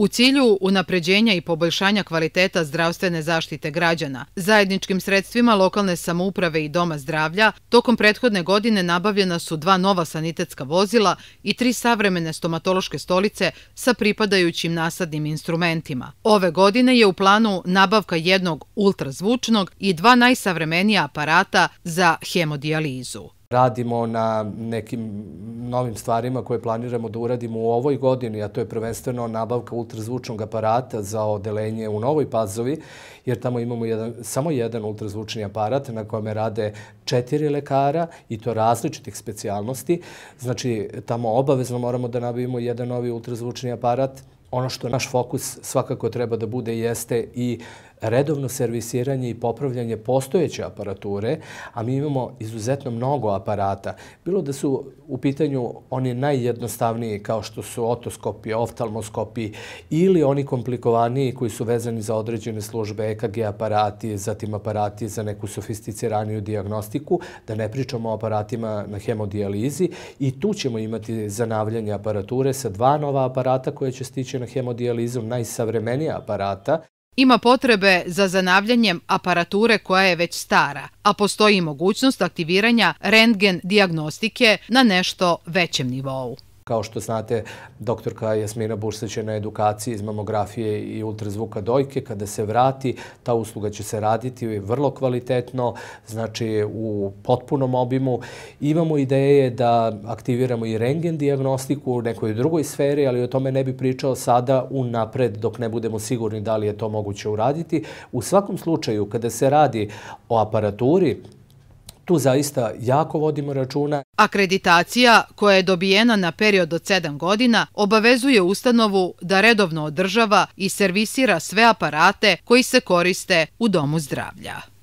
U cilju unapređenja i poboljšanja kvaliteta zdravstvene zaštite građana, zajedničkim sredstvima lokalne samouprave i Doma zdravlja, tokom prethodne godine nabavljena su dva nova sanitetska vozila i tri savremene stomatološke stolice sa pripadajućim nasadnim instrumentima. Ove godine je u planu nabavka jednog ultrazvučnog i dva najsavremenija aparata za hemodijalizu. Radimo na nekim novim stvarima koje planiramo da uradimo u ovoj godini, a to je prvenstveno nabavka ultrazvučnog aparata za odelenje u Novoj Pazovi, jer tamo imamo jedan, samo jedan ultrazvučni aparat na kome rade četiri lekara i to različitih specijalnosti. Znači, tamo obavezno moramo da nabavimo jedan novi ultrazvučni aparat ono što naš fokus svakako treba da bude jeste i redovno servisiranje i popravljanje postojeće aparature, a mi imamo izuzetno mnogo aparata. Bilo da su u pitanju oni najjednostavniji kao što su otoskopi, oftalmoskopi ili oni komplikovaniji koji su vezani za određene službe, EKG aparati, zatim aparati za neku sofisticiraniju diagnostiku, da ne pričamo o aparatima na hemodijalizi i tu ćemo imati zanavljanje aparature sa dva nova aparata koje će stići na hemodijalizu, najsavremenija aparata ima potrebe za zanavljanjem aparature koja je već stara, a postoji mogućnost aktiviranja rentgen diagnostike na nešto većem nivou. Kao što znate, doktorka Jasmina Bursać je na edukaciji iz mamografije i ultrazvuka dojke. Kada se vrati, ta usluga će se raditi vrlo kvalitetno, znači u potpunom obimu. Imamo ideje da aktiviramo i rengen diagnostiku u nekoj drugoj sferi, ali o tome ne bi pričao sada unapred dok ne budemo sigurni da li je to moguće uraditi. U svakom slučaju, kada se radi o aparaturi, Tu zaista jako vodimo računa. Akreditacija, koja je dobijena na period od 7 godina, obavezuje ustanovu da redovno održava i servisira sve aparate koji se koriste u Domu zdravlja.